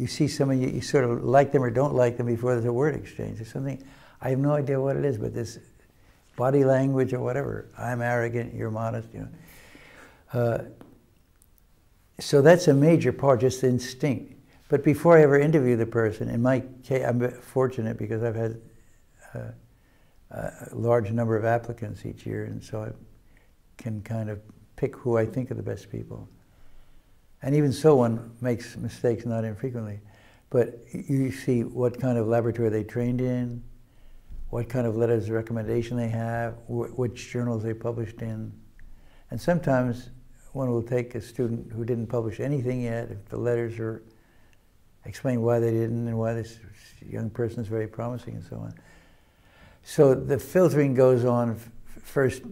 you see someone, you, you sort of like them or don't like them before there's a word exchange. There's something, I have no idea what it is, but this body language or whatever, I'm arrogant, you're modest, you know. Uh, so that's a major part, just instinct. But before I ever interview the person, in my case, I'm fortunate because I've had uh, a large number of applicants each year, and so I can kind of pick who I think are the best people. And even so, one makes mistakes not infrequently. But you see what kind of laboratory they trained in, what kind of letters of recommendation they have, wh which journals they published in. And sometimes one will take a student who didn't publish anything yet, if the letters are explain why they didn't and why this young person is very promising and so on. So the filtering goes on first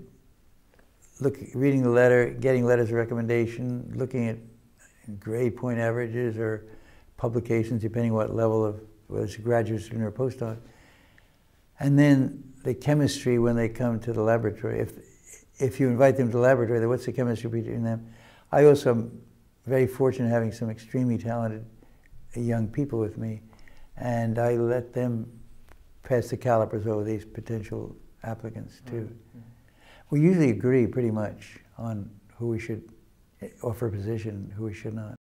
look, reading the letter, getting letters of recommendation, looking at grade point averages or publications, depending what level of, whether it's a graduate student or a postdoc. And then the chemistry when they come to the laboratory. If, if you invite them to the laboratory, what's the chemistry between them? I also am very fortunate having some extremely talented young people with me, and I let them pass the calipers over these potential applicants too. Mm -hmm. We usually agree pretty much on who we should offer a position, who we should not.